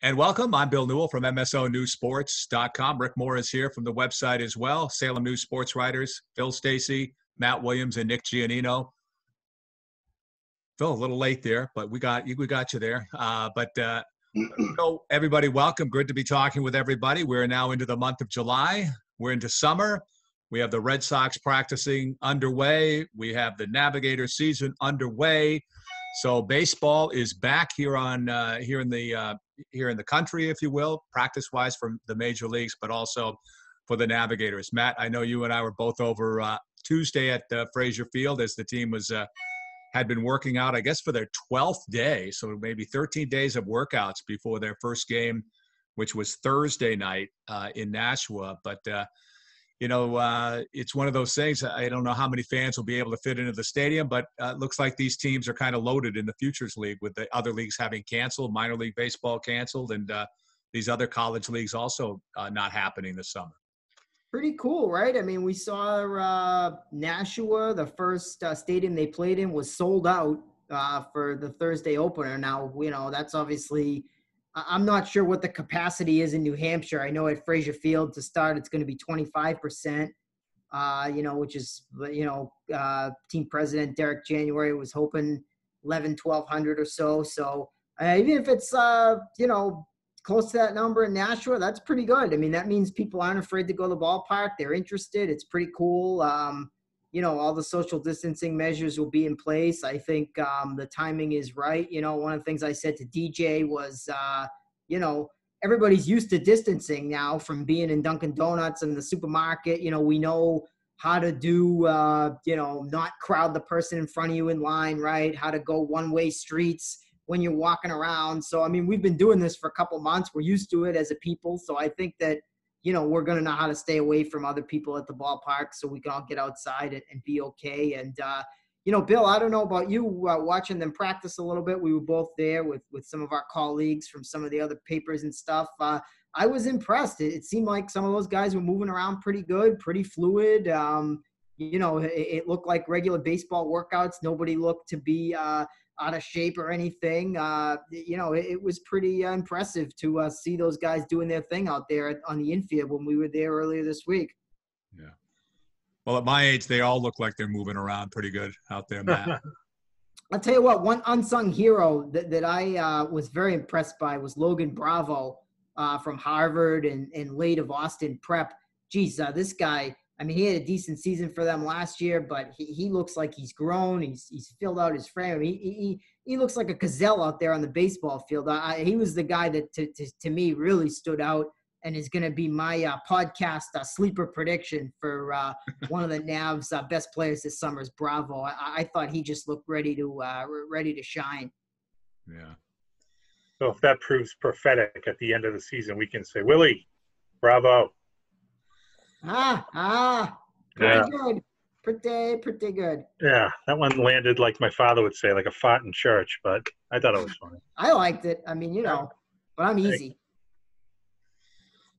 And welcome. I'm Bill Newell from MSONewsports.com. Rick Moore is here from the website as well. Salem News sports writers Phil Stacey, Matt Williams, and Nick Giannino. Phil, a little late there, but we got you. We got you there. Uh, but uh, so everybody, welcome. Good to be talking with everybody. We're now into the month of July. We're into summer. We have the Red Sox practicing underway. We have the Navigator season underway. So baseball is back here on uh, here in the uh, here in the country, if you will, practice wise for the major leagues, but also for the Navigators. Matt, I know you and I were both over uh, Tuesday at uh, Fraser Field as the team was uh, had been working out, I guess, for their 12th day, so maybe 13 days of workouts before their first game, which was Thursday night uh, in Nashua. But you know, uh, it's one of those things. I don't know how many fans will be able to fit into the stadium, but uh, it looks like these teams are kind of loaded in the Futures League with the other leagues having canceled, minor league baseball canceled, and uh, these other college leagues also uh, not happening this summer. Pretty cool, right? I mean, we saw uh, Nashua, the first uh, stadium they played in, was sold out for the Thursday opener. Now, you know, that's obviously I'm not sure what the capacity is in New Hampshire. I know at Fraser Field to start, it's going to be 25%, uh, you know, which is, you know, uh, team president Derek January was hoping 11, 1200 or so. So uh, even if it's, uh, you know, close to that number in Nashua, that's pretty good. I mean, that means people aren't afraid to go to the ballpark. They're interested. It's pretty cool. Um, you know all the social distancing measures will be in place. I think um, the timing is right. You know one of the things i said to dj was uh, you know everybody's used to distancing now from being in dunkin donuts and the supermarket. You know we know how to do uh, you know not crowd the person in front of you in line right? How to go one way streets when you're walking around. So i mean we've been doing this for a couple months. We're used to it as a people. So i think that you know, we're going to know how to stay away from other people at the ballpark so we can all get outside and, and be okay. And, uh, you know, Bill, I don't know about you uh, watching them practice a little bit. We were both there with, with some of our colleagues from some of the other papers and stuff. Uh, I was impressed. It, it, seemed like some of those guys were moving around pretty good, pretty fluid. Um, you know, it, it, looked like regular baseball workouts. Nobody looked to be, uh, out of shape or anything. Uh, you know, it, it, was pretty uh, impressive to uh, see those guys doing their thing out there on the infield when we were there earlier this week. Yeah. Well, at my age, they all look like they're moving around pretty good out there, Matt. I'll tell you what, one unsung hero that, that I uh, was very impressed by was Logan Bravo uh, from Harvard and, and late of Austin Prep. Geez, uh, this guy – I mean, he had a decent season for them last year, but he, he looks like he's grown. He's he's filled out his frame. He, he he looks like a gazelle out there on the baseball field. I, he was the guy that to, to, to me really stood out and is going to be my uh, podcast uh, sleeper prediction for uh, one of the Navs' uh, best players this summer is Bravo. I, I thought he just looked ready to uh, ready to shine. Yeah. So if that proves prophetic at the end of the season, we can say, Willie, bravo. Ah, ah, pretty yeah. good. Pretty, pretty good. Yeah, that one landed like my father would say, like a fart in church, but I thought it was funny. I liked it. I mean, you know, but I'm easy.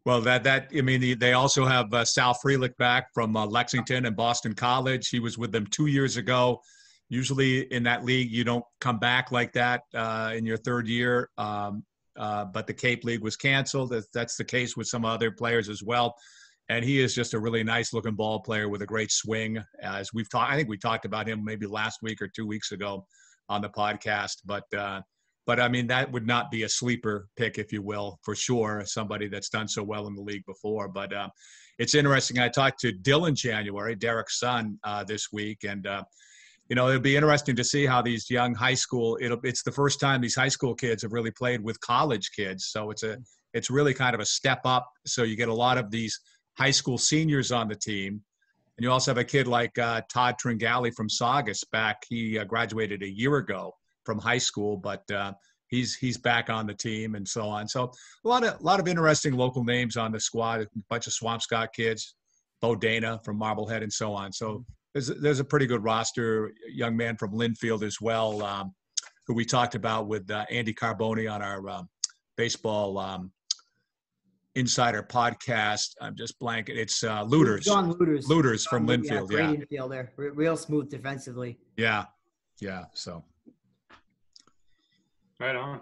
Well, that that I mean, they also have uh, Sal Frelick back from uh, Lexington and Boston College. He was with them two years ago. Usually in that league, you don't come back like that uh, in your third year. Um, uh, but the Cape League was canceled. That's the case with some other players as well and he is just a really nice looking ball player with a great swing. As we've talked, I think we talked about him maybe last week or two weeks ago on the podcast. But uh, but I mean that would not be a sleeper pick, if you will, for sure. Somebody that's done so well in the league before. But uh, it's interesting. I talked to Dylan January, Derek's son, uh, this week, and. Uh, you know, it'll be interesting to see how these young high school. It'll, it's the first time these high school kids have really played with college kids, so it's a it's really kind of a step up. So you get a lot of these high school seniors on the team. And you also have a kid like uh, Todd Tringali from Saugus back. He uh, graduated a year ago from high school, but uh, he's he's back on the team and so on. So a lot of a lot of interesting local names on the squad. A bunch of Swampscott kids, Bo Dana from Marblehead and so on. So there's there's a pretty good roster. Young man from Lynnfield as well, um, who we talked about with uh, Andy Carboni on our um, baseball um, Insider podcast. I'm just blanking. It's uh, Looters. John Looters. Looters from John, Lynnfield. Yeah, great yeah. infielder. Real smooth defensively. Yeah, yeah. So. Right on.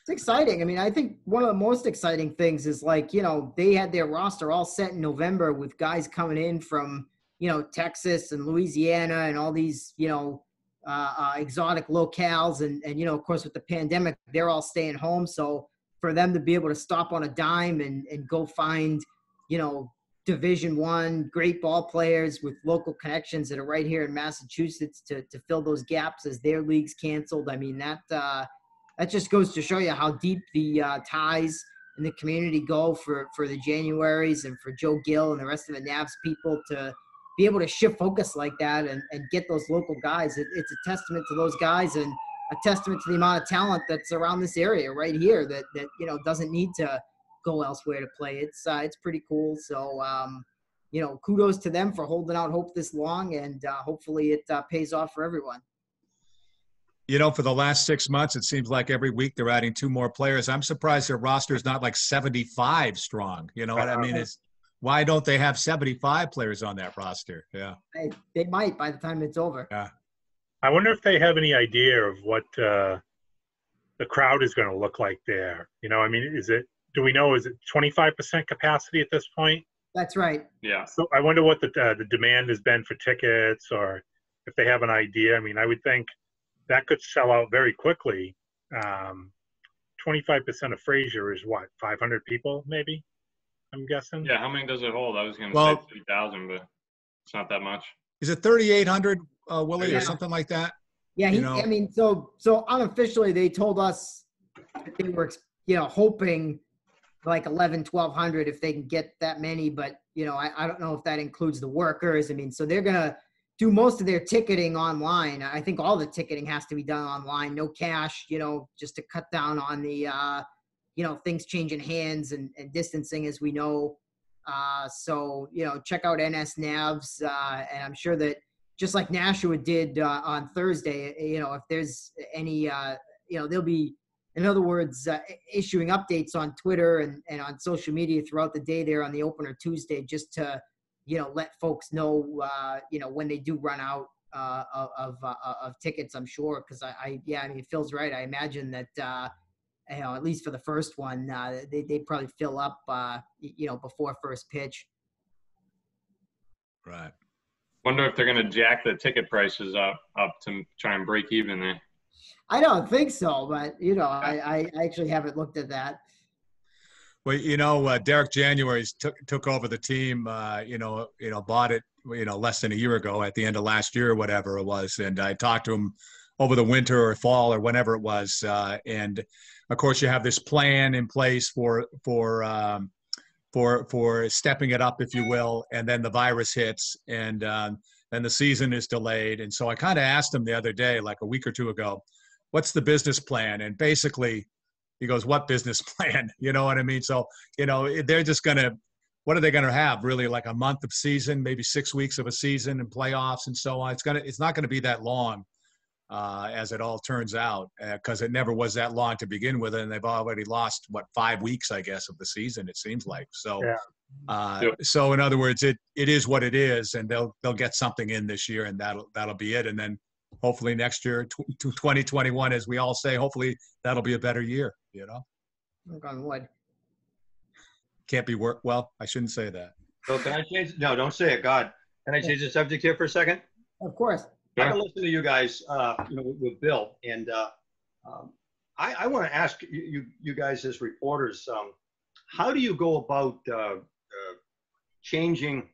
It's exciting. I mean, I think one of the most exciting things is like, you know, they had their roster all set in November with guys coming in from, you know, Texas and Louisiana and all these, you know, uh, uh, exotic locales. And, and, you know, of course, with the pandemic, they're all staying home. So for them to be able to stop on a dime and, and go find, you know, division one great ball players with local connections that are right here in massachusetts to, to fill those gaps as their leagues canceled. I mean that uh, that just goes to show you how deep the uh, ties in the community go for for the januaries and for joe gill and the rest of the navs people to be able to shift focus like that and, and get those local guys. It, it's a testament to those guys and a testament to the amount of talent that's around this area right here that that you know doesn't need to go elsewhere to play. It's uh, it's pretty cool. So um, you know, kudos to them for holding out hope this long, and uh, hopefully it uh, pays off for everyone. You know, for the last six months, it seems like every week they're adding two more players. I'm surprised their roster is not like 75 strong. You know what I mean? Uh-huh. It's why don't they have 75 players on that roster? Yeah, they, they might by the time it's over. Yeah. I wonder if they have any idea of what uh, the crowd is going to look like there. You know, I mean, is it do we know is it 25% capacity at this point? That's right. Yeah. So I wonder what the uh, the demand has been for tickets, or if they have an idea. I mean, I would think that could sell out very quickly. Um, 25% of Fraser is what 500 people, maybe. I'm guessing. Yeah. How many does it hold? I was going to Well- say 3,000, but it's not that much. Is it 3,800, uh, Willie, Yeah. or something like that? Yeah, he, I mean, so so unofficially they told us that they were, you know, hoping like 11, 1200 if they can get that many, but you know, I, I don't know if that includes the workers. I mean, so they're gonna do most of their ticketing online. I think all the ticketing has to be done online, no cash, you know, just to cut down on the, uh, you know, things changing hands and, and distancing as we know. Uh, so, you know, check out NS Navs. Uh, and I'm sure that just like Nashua did uh, on Thursday, you know, if there's any, uh, you know, there'll be, in other words, uh, issuing updates on Twitter and, and on social media throughout the day there on the opener Tuesday, just to, you know, let folks know, uh, you know, when they do run out uh, of uh, of tickets. I'm sure because I, I, yeah, I mean, Phil's right. I imagine that, you know, at least for the first one, they they probably fill up, you know, before first pitch. Right. Wonder if they're going to jack the ticket prices up up to try and break even there. I don't think so, but you know, I, I actually haven't looked at that. Well, you know, uh, Derek January's took took over the team. Uh, you know, you know, bought it. You know, less than a year ago, at the end of last year, or whatever it was. And I talked to him over the winter or fall or whenever it was. Uh, and of course, you have this plan in place for for um, for for stepping it up, if you will. And then the virus hits, and um, then the season is delayed. And so I kind of asked him the other day, like a week or two ago, what's the business plan? And basically, he goes, "What business plan?" You know what I mean? So you know, they're just gonna. What are they going to have? Really, like a month of season, maybe six weeks of a season and playoffs and so on. It's gonna. It's not going to be that long, uh, as it all turns out, because it never was that long to begin with, and they've already lost what five weeks, I guess, of the season. It seems like so. Yeah. Uh, Yep. So in other words, it it is what it is, and they'll they'll get something in this year, and that'll that'll be it, and then hopefully next year, tw- 2021, as we all say, hopefully that'll be a better year. You know, Knock on wood. can't be work. Well, I shouldn't say that. So can I change? No, don't say it. God, can I change the subject here for a second? Of course. I've been listening to you guys, uh, you know, with, with Bill, and uh, um, I, I want to ask you, you, you guys as reporters, um, how do you go about uh, uh, changing,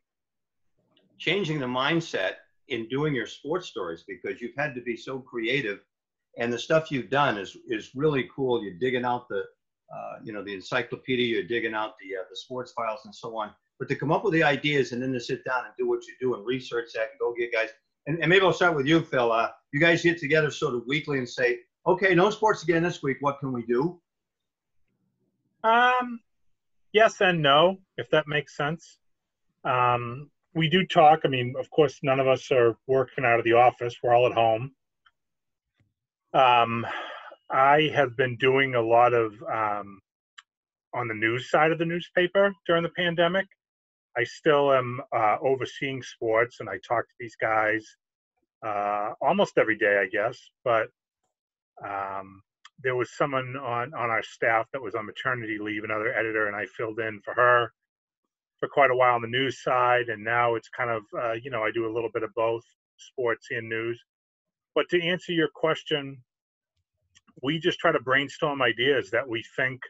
changing the mindset in doing your sports stories? Because you've had to be so creative, and the stuff you've done is is really cool. You're digging out the, uh, you know, the encyclopedia. You're digging out the uh, the sports files and so on. But to come up with the ideas and then to sit down and do what you do and research that and go get guys and, and maybe I'll start with you, Phil. Uh, you guys get together sort of weekly and say, okay, no sports again this week. What can we do? Um, yes and no, if that makes sense. Um, we do talk. I mean, of course, none of us are working out of the office. We're all at home. Um, I have been doing a lot of um, on the news side of the newspaper during the pandemic. I still am uh, overseeing sports, and I talk to these guys uh, almost every day, I guess. But um, there was someone on on our staff that was on maternity leave, another editor, and I filled in for her for quite a while on the news side, and now it's kind of uh, you know I do a little bit of both sports and news. But to answer your question, we just try to brainstorm ideas that we think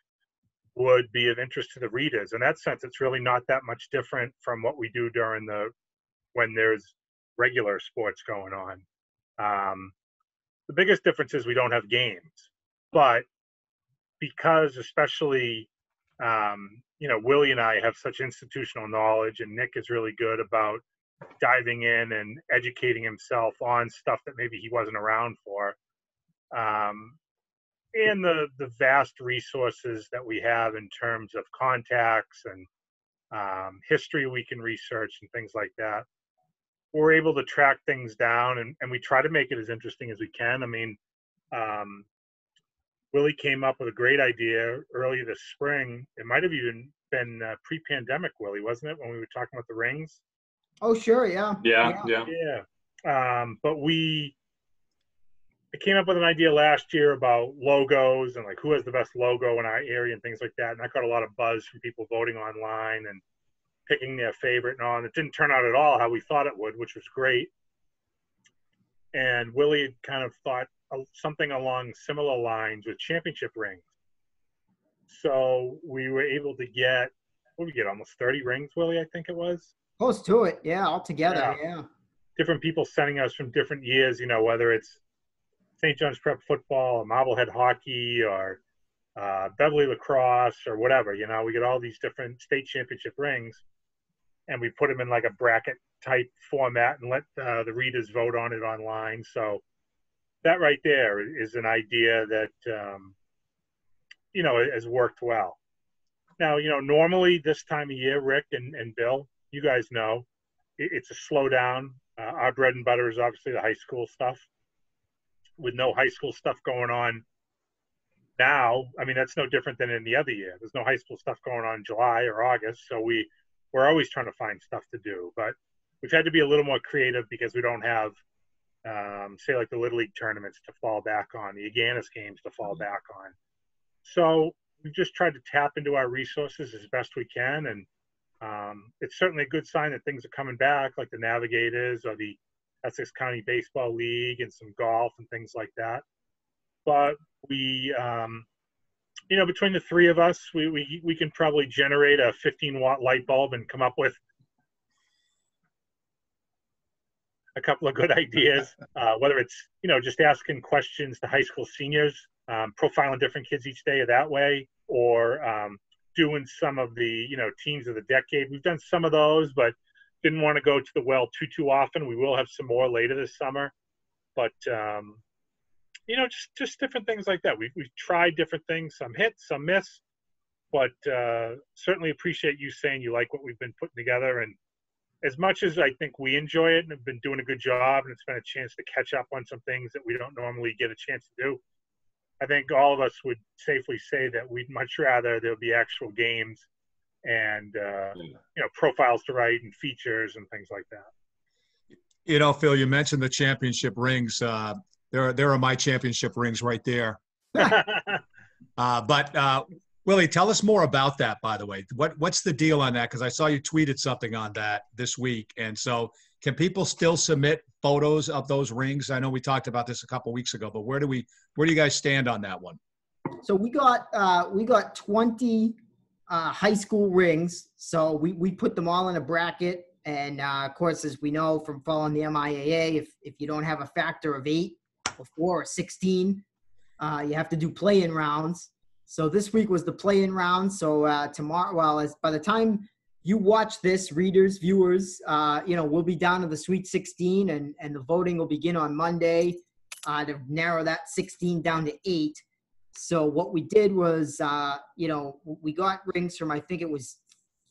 would be of interest to the readers. In that sense, it's really not that much different from what we do during the when there's regular sports going on. Um, the biggest difference is we don't have games, but because especially um, you know Willie and I have such institutional knowledge, and Nick is really good about diving in and educating himself on stuff that maybe he wasn't around for. Um, and the the vast resources that we have in terms of contacts and um, history we can research and things like that. We're able to track things down and, and we try to make it as interesting as we can. I mean um, willie came up with a great idea early this spring. It might have even been uh, pre-pandemic willie wasn't it when we were talking about the rings? Oh, sure, yeah. Yeah, yeah. yeah. Um, but we I came up with an idea last year about logos and like who has the best logo in our area and things like that. And I got a lot of buzz from people voting online and picking their favorite and all. And it didn't turn out at all how we thought it would, which was great. And Willie kind of thought something along similar lines with championship rings. So we were able to get, what did we get, almost 30 rings, Willie, I think it was? Close to it, yeah, altogether, yeah. yeah. Different people sending us from different years, you know, whether it's St. John's Prep football, or Marblehead hockey, or uh, Beverly lacrosse, or whatever. You know, we get all these different state championship rings, and we put them in like a bracket type format and let uh, the readers vote on it online. So that right there is an idea that um, you know has worked well. Now, you know, normally this time of year, Rick and, and Bill, you guys know, it, it's a slowdown. Uh, our bread and butter is obviously the high school stuff with no high school stuff going on now, I mean, that's no different than any other year. There's no high school stuff going on in July or August. So we, we're always trying to find stuff to do. But we've had to be a little more creative because we don't have, um, say, like the Little League tournaments to fall back on, the Agganis games to fall back on. So we've just tried to tap into our resources as best we can. And um, it's certainly a good sign that things are coming back, like the Navigators or the Essex County Baseball League and some golf and things like that. But we, um, you know, between the three of us, we, we, we can probably generate a 15 watt light bulb and come up with a couple of good ideas, uh, whether it's, you know, just asking questions to high school seniors, um, profiling different kids each day that way, or um, doing some of the, you know, teams of the decade. We've done some of those, but didn't want to go to the well too too often. We will have some more later this summer, but um, you know, just just different things like that. We've we've tried different things, some hits, some miss, but uh, certainly appreciate you saying you like what we've been putting together. And as much as I think we enjoy it and have been doing a good job, and it's been a chance to catch up on some things that we don't normally get a chance to do. I think all of us would safely say that we'd much rather there be actual games and uh, you know profiles to write and features and things like that. You know, Phil, you mentioned the championship rings. Uh, there, there are my championship rings right there. uh, but uh, Willie, tell us more about that. By the way, what what's the deal on that? Because I saw you tweeted something on that this week, and so can people still submit photos of those rings? I know we talked about this a couple weeks ago, but where do we where do you guys stand on that one? So we got uh, we got twenty uh, high school rings. So we, we put them all in a bracket. And uh, of course, as we know from following the MIAA, if, if you don't have a factor of eight or four or 16, uh, you have to do play-in rounds. So this week was the play-in round. So uh, tomorrow, well, as by the time you watch this, readers, viewers, uh, you know, we'll be down to the Sweet 16, and and the voting will begin on Monday uh, to narrow that 16 down to eight. So what we did was, uh, you know, we got rings from I think it was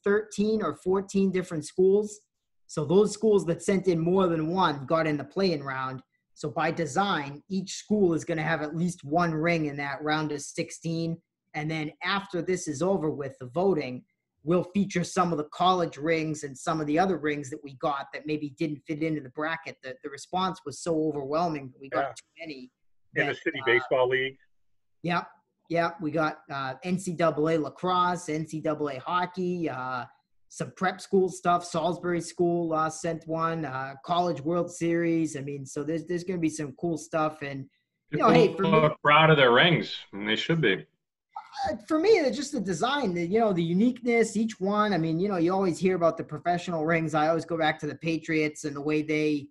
13 or 14 different schools. So those schools that sent in more than one got in the play-in round. So by design, each school is going to have at least one ring in that round of 16. And then after this is over with the voting, we'll feature some of the college rings and some of the other rings that we got that maybe didn't fit into the bracket. The, the response was so overwhelming that we got yeah. too many. In the City uh, Baseball League Yep. Yeah, we got uh, NCAA lacrosse, NCAA hockey, uh, some prep school stuff. Salisbury School uh, sent one. Uh, College World Series. I mean, so there's there's going to be some cool stuff. And you know, hey, for proud of their rings, and they should be. uh, for me, it's just the design, the, you know, the uniqueness, each one. I mean, you know, you always hear about the professional rings. I always go back to the Patriots and the way they,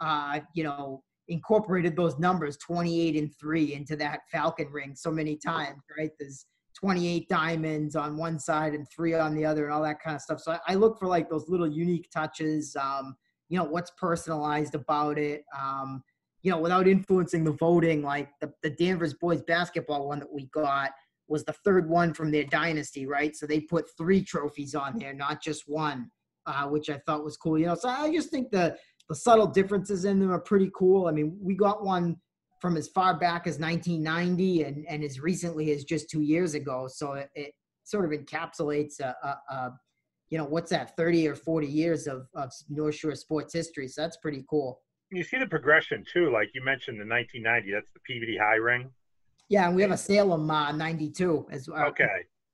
uh, you know, incorporated those numbers 28 and 3 into that Falcon ring so many times, right? There's 28 diamonds on one side and three on the other and all that kind of stuff. So I, look for like those little unique touches, um, you know, what's personalized about it. Um, you know, without influencing the voting, like the, the Danvers boys basketball one that we got was the third one from their dynasty, right? So they put three trophies on there, not just one, uh, which I thought was cool. You know, so I just think the the subtle differences in them are pretty cool. I mean, we got one from as far back as 1990 and, and as recently as just two years ago. So it, it sort of encapsulates, a, a, a, you know, what's that, 30 or 40 years of, of North Shore sports history. So that's pretty cool. You see the progression too, like you mentioned the 1990. That's the PVD high ring. Yeah, and we have a Salem uh, 92 as well. Okay.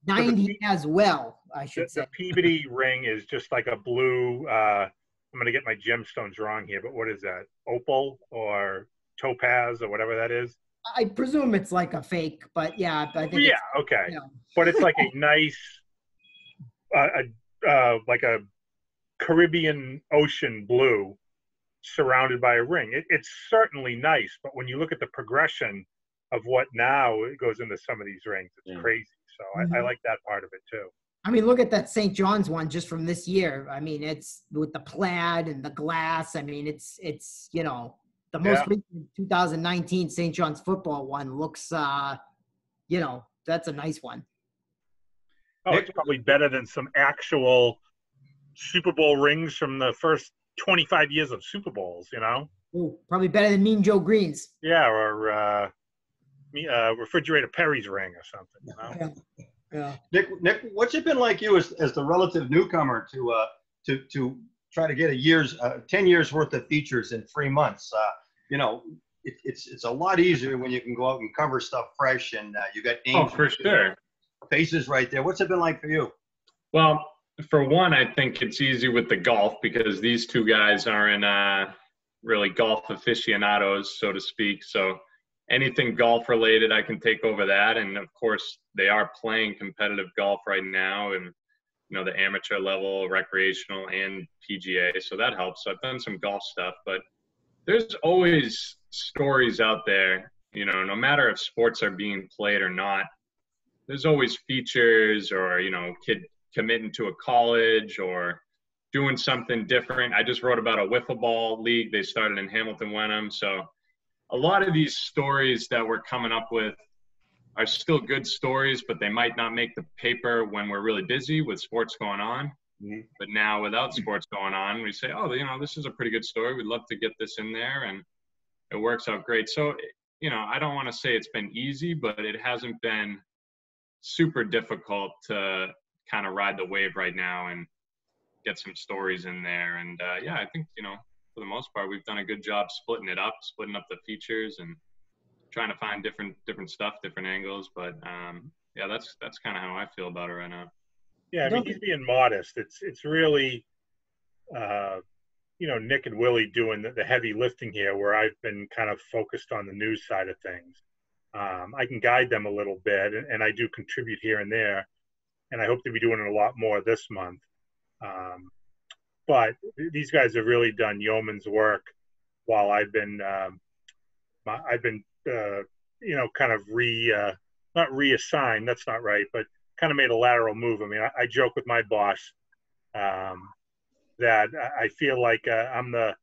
90 as well, I The, should say. the Peabody ring is just like a blue. Uh, I'm gonna get my gemstones wrong here, but what is that? Opal or topaz or whatever that is? I presume it's like a fake, but yeah, I think Yeah. it's, Okay. you know, but it's like a nice, uh, a, uh, like a Caribbean ocean blue surrounded by a ring. It, it's certainly nice, but when you look at the progression of what now it goes into some of these rings, it's Yeah. crazy. So I, I Mhm. like that part of it too. I mean, look at that St. John's one just from this year. I mean, it's with the plaid and the glass. I mean, it's it's you know the most Yeah. recent 2019 St. John's football one looks, uh, you know, that's a nice one. Oh, it's probably better than some actual Super Bowl rings from the first 25 years of Super Bowls, you know? Ooh, probably better than Mean Joe Greene's. Yeah, or uh, me- uh, Refrigerator Perry's ring or something, you know? Yeah. Nick, Nick, what's it been like you as, as the relative newcomer to uh, to to try to get a year's uh, ten years worth of features in three months? Uh, you know, it, it's it's a lot easier when you can go out and cover stuff fresh and uh, you got names. Oh, for sure. faces right there. What's it been like for you? Well, for one, I think it's easy with the golf because these two guys aren't uh, really golf aficionados, so to speak. So anything golf related, I can take over that. And of course, they are playing competitive golf right now, and you know the amateur level, recreational, and PGA. So that helps. So I've done some golf stuff, but there's always stories out there. You know, no matter if sports are being played or not, there's always features or you know kid committing to a college or doing something different. I just wrote about a wiffle ball league they started in Hamilton Wenham. So a lot of these stories that we're coming up with are still good stories, but they might not make the paper when we're really busy with sports going on. Mhm. But now without sports going on, we say, oh, you know, this is a pretty good story. We'd love to get this in there, and it works out great. So, you know, I don't want to say it's been easy, but it hasn't been super difficult to kind of ride the wave right now and get some stories in there. And uh, yeah, I think you know for the most part we've done a good job splitting it up, splitting up the features, and trying to find different different stuff, different angles. But um, yeah, that's that's kind of how I feel about it right now. Yeah, I mean, he's being modest. It's it's really, uh, you know, Nick and Willie doing the, the heavy lifting here, where I've been kind of focused on the news side of things. Um, I can guide them a little bit, and, and I do contribute here and there, and I hope to be doing it a lot more this month. Um, but these guys have really done yeoman's work while I've been, um, I've been, uh, you know, kind of re, uh, not reassigned. That's not right, but kind of made a lateral move. I mean, I, I joke with my boss um, that I feel like uh, I'm the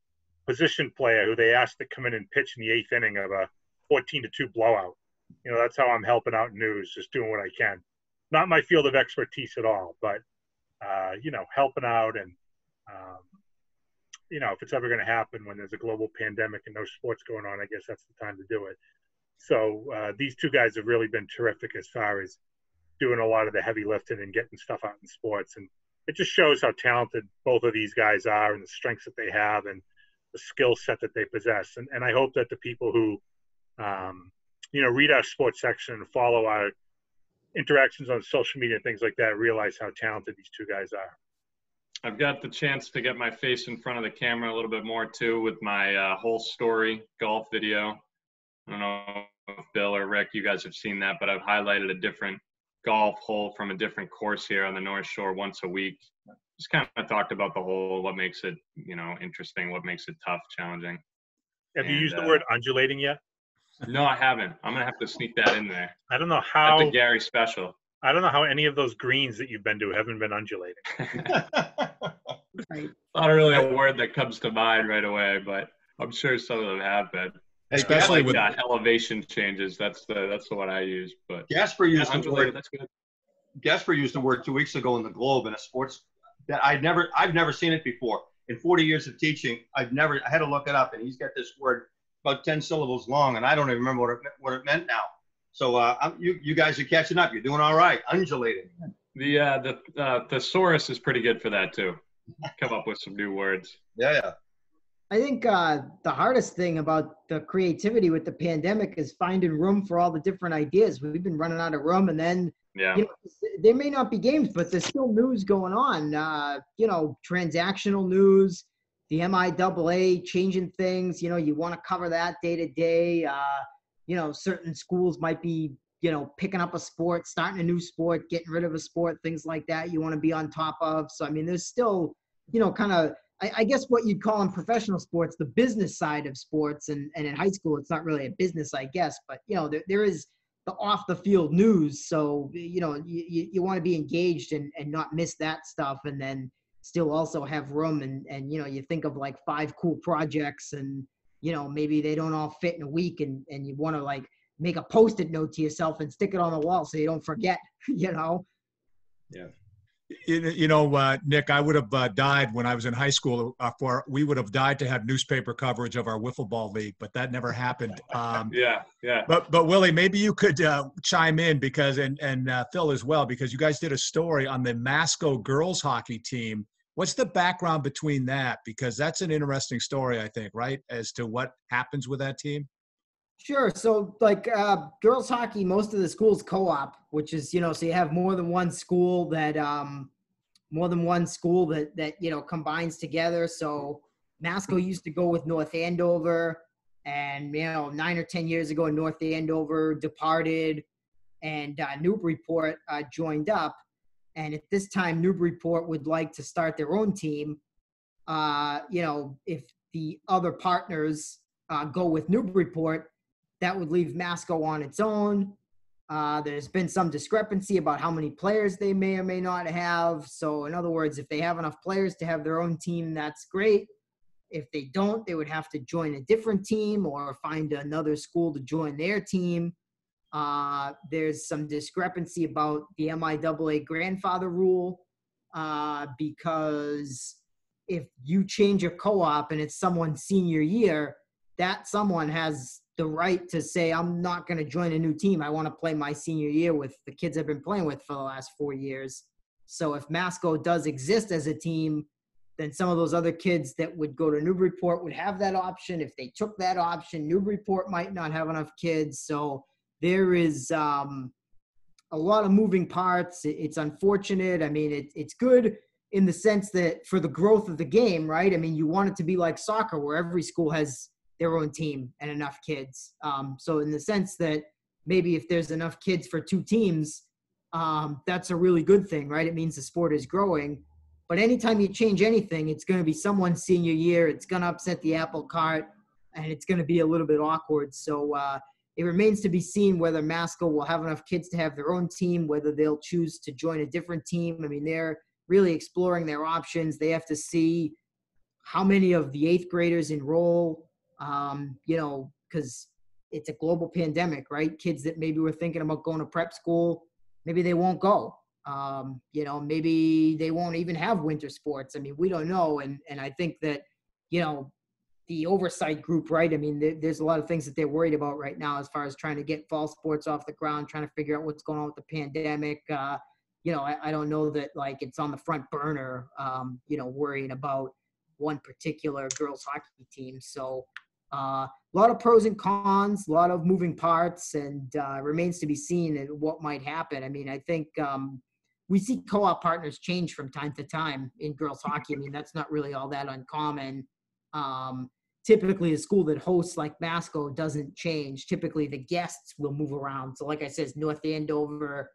position player who they asked to come in and pitch in the eighth inning of a 14 to 2 blowout. You know, that's how I'm helping out news, just doing what I can. Not my field of expertise at all, but, uh, you know, helping out. And, um, you know, if it's ever going to happen when there's a global pandemic and no sports going on, I guess that's the time to do it. So uh, these two guys have really been terrific as far as doing a lot of the heavy lifting and getting stuff out in sports. And it just shows how talented both of these guys are and the strengths that they have and the skill set that they possess. And, and I hope that the people who um, you know, read our sports section and follow our interactions on social media and things like that, realize how talented these two guys are. I've got the chance to get my face in front of the camera a little bit more too with my uh, whole story golf video. I don't know if Bill or Rick, you guys have seen that, but I've highlighted a different golf hole from a different course here on the North Shore once a week. Just kind of talked about the hole, what makes it, you know, interesting, what makes it tough, challenging. Have you And, used the uh, word undulating yet? No, I haven't. I'm gonna have to sneak that in there. I don't know That's how. a Gary special. I don't know how any of those greens that you've been to haven't been undulating. Right. Not really a word that comes to mind right away, but I'm sure some of them have been. Especially like with- uh, elevation changes. That's the that's the one I use. But Gasper yeah, used the word that's good. Gasper used the word two weeks ago in the Globe in a sports that I'd never I've never seen it before. In 40 years of teaching, I've never I had to look it up, and he's got this word about 10 syllables long, and I don't even remember what it, what it meant now. So uh, I'm, you you guys are catching up. You're doing all right. Undulating. The uh, the uh, thesaurus is pretty good for that too. Come up with some new words. Yeah, yeah. I think uh, the hardest thing about the creativity with the pandemic is finding room for all the different ideas. We've been running out of room, and then Yeah. you know, there may not be games, but there's still news going on. Uh, you know, transactional news, the MIAA changing things. You know, you want to cover that day to day. Uh, You know, certain schools might be, you know, picking up a sport, starting a new sport, getting rid of a sport, things like that. You want to be on top of. So I mean, there's still, you know, kind of. I, I guess what you'd call in professional sports the business side of sports, and, and in high school it's not really a business, I guess. But you know, there, there is the off the field news. So, you know, you, you, want to be engaged and, and not miss that stuff. And then still also have room and, and, you know, you think of like five cool projects and, you know, maybe they don't all fit in a week and, and you want to like make a post-it note to yourself and stick it on the wall so you don't forget, you know? You you know, uh, Nick, I would have uh, died when I was in high school. Uh, for we would have died to have newspaper coverage of our wiffle ball league, but that never happened. Um, Yeah, yeah. But but Willie, maybe you could uh, chime in because and and uh, Phil as well because you guys did a story on the Masco girls hockey team. What's the background between that? Because that's an interesting story, I think, right? As to what happens with that team. Sure. So, like uh, girls hockey, most of the schools co-op, which is you know, so you have more than one school that, um, more than one school that that you know combines together. So, Masco used to go with North Andover, and you know, nine or ten years ago, North Andover departed, and uh, Newburyport uh, joined up. And at this time, Newburyport would like to start their own team. Uh, you know, if the other partners uh, go with Newburyport, that would leave Masco on its own. Uh, there's been some discrepancy about how many players they may or may not have. So, in other words, if they have enough players to have their own team, that's great. If they don't, they would have to join a different team or find another school to join their team. Uh, there's some discrepancy about the MIAA grandfather rule uh, because if you change a co-op and it's someone's senior year, that someone has the right to say, I'm not going to join a new team. I want to play my senior year with the kids I've been playing with for the last four years. So if Masco does exist as a team, then some of those other kids that would go to Newburyport would have that option. If they took that option, Newburyport might not have enough kids. So there is um, a lot of moving parts. It's unfortunate. I mean, it, it's good in the sense that for the growth of the game, right? I mean, you want it to be like soccer where every school has their own team and enough kids. Um, so in the sense that maybe if there's enough kids for two teams, um, that's a really good thing, right? It means the sport is growing. But anytime you change anything, it's going to be someone's senior year. It's going to upset the apple cart, and it's going to be a little bit awkward. So uh, it remains to be seen whether Masco will have enough kids to have their own team, whether they'll choose to join a different team. I mean, they're really exploring their options. They have to see how many of the eighth graders enroll, um, you know, because it's a global pandemic, right? Kids that maybe were thinking about going to prep school, maybe they won't go. Um, you know, maybe they won't even have winter sports. I mean, we don't know. And and I think that, you know, the oversight group, right? I mean, there, there's a lot of things that they're worried about right now as far as trying to get fall sports off the ground, trying to figure out what's going on with the pandemic. Uh, you know, I, I don't know that like it's on the front burner, um, you know, worrying about one particular girls hockey team. So uh, a lot of pros and cons, a lot of moving parts, and uh, remains to be seen what might happen. I mean, I think um, we see co-op partners change from time to time in girls hockey. I mean, that's not really all that uncommon. Um, typically, a school that hosts like Masco doesn't change. Typically, the guests will move around. So, like I said, North Andover,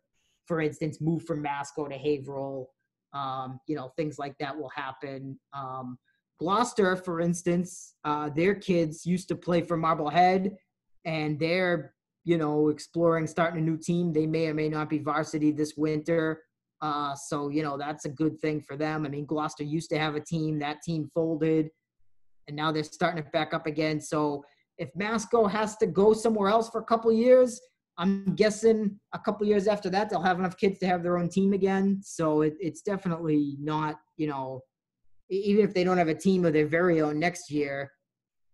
for instance, move from Masco to Haverhill. Um, you know, things like that will happen. Um, Gloucester, for instance, uh, their kids used to play for Marblehead, and they're you know exploring starting a new team. They may or may not be varsity this winter. Uh, so you know that's a good thing for them. I mean, Gloucester used to have a team. That team folded, and now they're starting it back up again. So if Masco has to go somewhere else for a couple years, I'm guessing a couple years after that they'll have enough kids to have their own team again. So it, it's definitely not you know even if they don't have a team of their very own next year,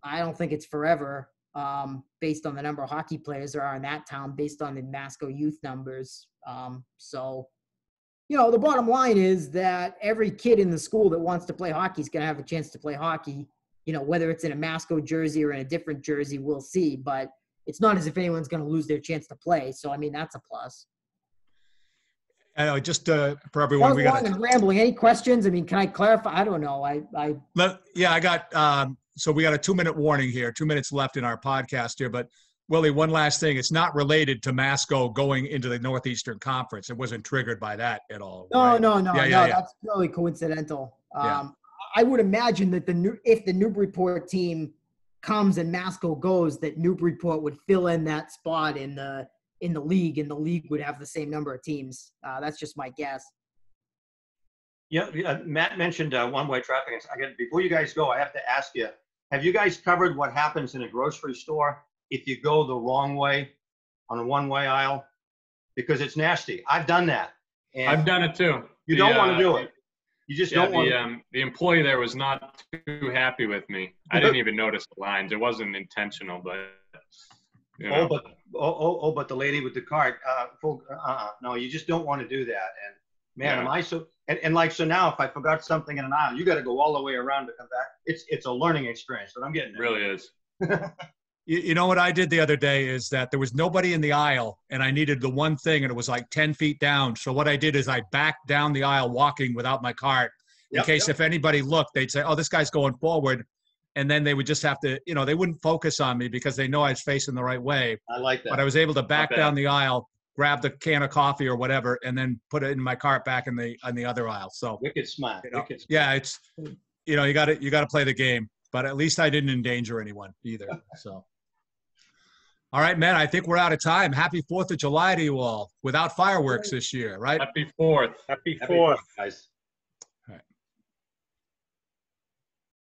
I don't think it's forever. Um, based on the number of hockey players there are in that town, based on the Masco youth numbers. Um, so, you know, the bottom line is that every kid in the school that wants to play hockey is going to have a chance to play hockey. You know, whether it's in a Masco jersey or in a different jersey, we'll see. But it's not as if anyone's going to lose their chance to play. So, I mean, that's a plus. Uh, just uh, for everyone, we got. rambling. Any questions? I mean, can I clarify? I don't know. I, I. Let, yeah, I got. Um, so we got a two-minute warning here. Two minutes left in our podcast here, but Willie, one last thing. It's not related to Masco going into the Northeastern Conference. It wasn't triggered by that at all. No, right? no, no, yeah, no. Yeah, yeah. That's really coincidental. Um, I would imagine that the new, if the Newburyport team comes and Masco goes, that Newburyport would fill in that spot in the in the league, and the league would have the same number of teams. Uh, that's just my guess. Yeah, uh, Matt mentioned uh, one-way traffic. Again, before you guys go, I have to ask you: Have you guys covered what happens in a grocery store if you go the wrong way on a one-way aisle? Because it's nasty. I've done that. I've done it too. You the, don't want to do uh, it. You just yeah, don't want. The, um, the employee there was not too happy with me. I didn't even notice the lines. It wasn't intentional, but you oh, know? Oh, but oh, oh, oh, but the lady with the cart. Uh, full, uh, no, you just don't want to do that. And man, yeah. am I so? And, and like so now, if I forgot something in an aisle, you got to go all the way around to come back. It's it's a learning experience, but I'm getting it. Really is. you, you know what I did the other day is that there was nobody in the aisle, and I needed the one thing, and it was like ten feet down. So what I did is I backed down the aisle walking without my cart in yep, case yep. if anybody looked, they'd say, "Oh, this guy's going forward." and then they would just have to, you know, they wouldn't focus on me because they know I was facing the right way. I like that. But I was able to back down the aisle, grab the can of coffee or whatever, and then put it in my cart back in the on the other aisle. So wicked smart. You know, wicked smart. Yeah, it's you know you got to you got to play the game, but at least I didn't endanger anyone either. So. All right, man. I think we're out of time. Happy Fourth of July to you all, without fireworks this year, right? Happy Fourth. Happy Fourth, guys.